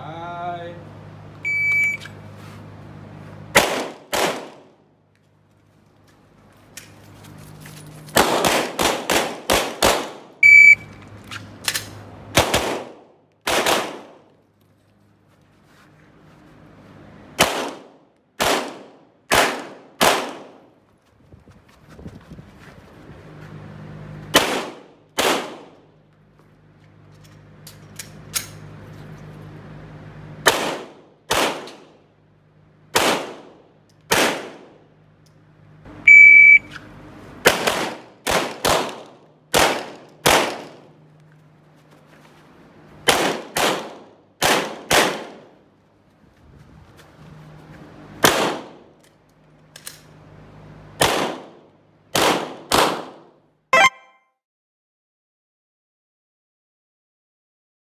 Bye.